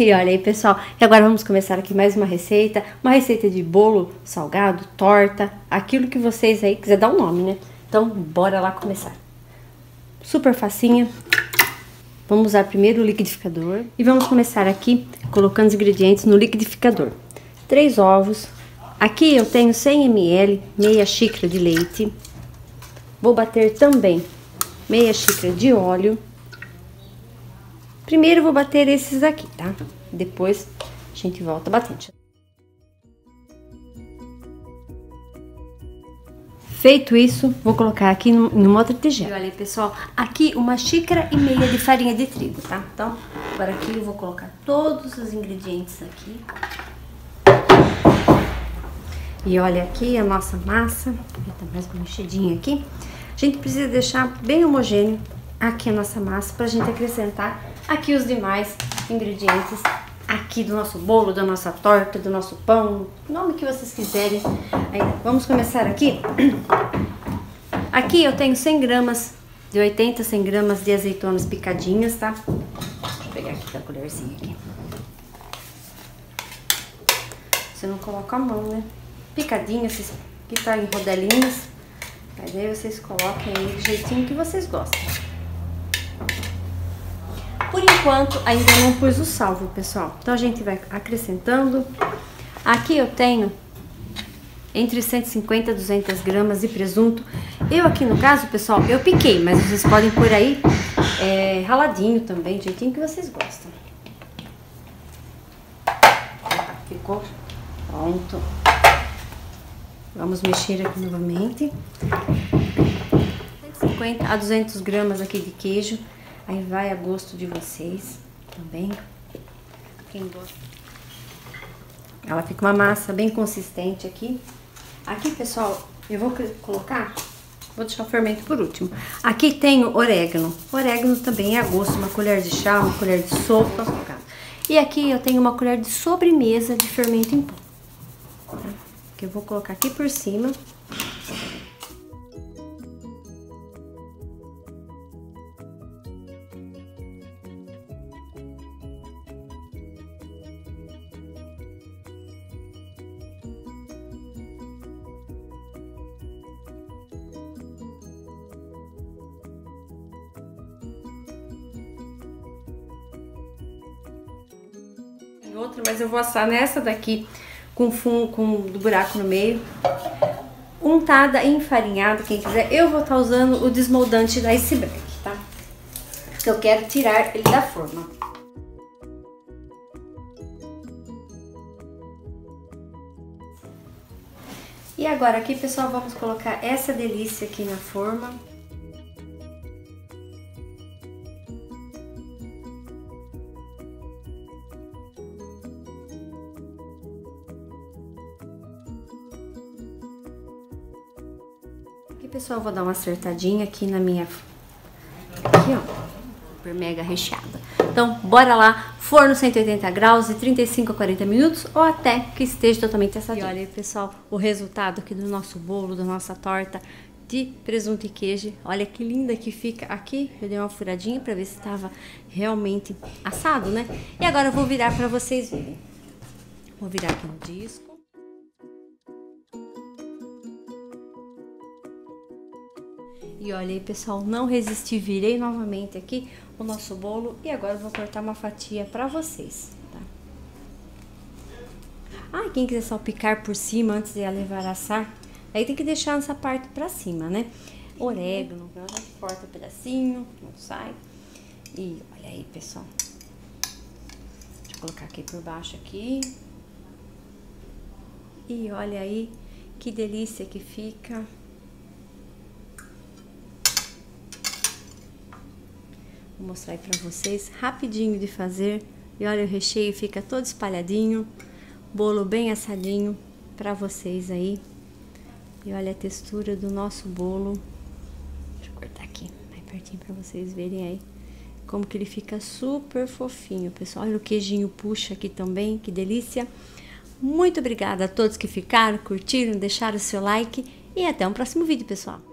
E olha aí, pessoal, e agora vamos começar aqui mais uma receita, uma receita de bolo salgado, torta, aquilo que vocês aí quiser dar um nome, né? Então, bora lá começar. Super facinha. Vamos usar primeiro o liquidificador e vamos começar aqui colocando os ingredientes no liquidificador. Três ovos. Aqui eu tenho 100 ml, meia xícara de leite. Vou bater também meia xícara de óleo Primeiro vou bater esses aqui, tá? Depois a gente volta batendo. Feito isso, vou colocar aqui no outra tigela. Olha pessoal, aqui uma xícara e meia de farinha de trigo, tá? Então, agora aqui eu vou colocar todos os ingredientes aqui. E olha aqui a nossa massa, tá mais mexidinha aqui. A gente precisa deixar bem homogêneo aqui a nossa massa pra gente acrescentar aqui os demais ingredientes aqui do nosso bolo, da nossa torta, do nosso pão, nome que vocês quiserem. Aí, vamos começar aqui. Aqui eu tenho 100 gramas, de 80 a 100 gramas de azeitonas picadinhas, tá? Deixa eu pegar aqui a colherzinha aqui. Você não coloca a mão, né? Picadinhas, que tá em rodelinhas. Mas aí vocês coloquem aí do jeitinho que vocês gostam. Por enquanto, ainda não pus o salvo, pessoal. Então, a gente vai acrescentando. Aqui eu tenho entre 150 e 200 gramas de presunto. Eu aqui no caso, pessoal, eu piquei, mas vocês podem pôr aí é, raladinho também, do jeitinho que vocês gostam. Ficou pronto. Vamos mexer aqui novamente. 150 a 200 gramas aqui de queijo. Aí vai a gosto de vocês também. Quem gosta. Ela fica uma massa bem consistente aqui. Aqui, pessoal, eu vou colocar, vou deixar o fermento por último. Aqui tem o orégano. orégano também é a gosto, uma colher de chá, uma colher de sopa. E aqui eu tenho uma colher de sobremesa de fermento em pó. Tá? Que eu vou colocar aqui por cima. Outra, mas eu vou assar nessa daqui com fumo, com do buraco no meio. Untada e enfarinhada, quem quiser. Eu vou estar tá usando o desmoldante da Iceberg, tá? Porque eu quero tirar ele da forma. E agora aqui, pessoal, vamos colocar essa delícia aqui na forma. Pessoal, vou dar uma acertadinha aqui na minha... Aqui, ó. Super mega recheada. Então, bora lá. Forno 180 graus de 35 a 40 minutos ou até que esteja totalmente assadinho. E olha aí, pessoal, o resultado aqui do nosso bolo, da nossa torta de presunto e queijo. Olha que linda que fica aqui. Eu dei uma furadinha para ver se estava realmente assado, né? E agora eu vou virar para vocês verem. Vou virar aqui no disco. E olha aí, pessoal, não resisti, virei novamente aqui o nosso bolo e agora vou cortar uma fatia para vocês, tá? Ah, quem quiser salpicar por cima antes de levar a assar, aí tem que deixar essa parte para cima, né? Orégano, corta um pedacinho, não sai. E olha aí, pessoal. Deixa eu colocar aqui por baixo aqui. E olha aí que delícia que fica. Vou mostrar aí pra vocês, rapidinho de fazer. E olha, o recheio fica todo espalhadinho, bolo bem assadinho pra vocês aí. E olha a textura do nosso bolo. Deixa eu cortar aqui, mais pertinho pra vocês verem aí. Como que ele fica super fofinho, pessoal. Olha o queijinho puxa aqui também, que delícia. Muito obrigada a todos que ficaram, curtiram, deixaram o seu like e até um próximo vídeo, pessoal.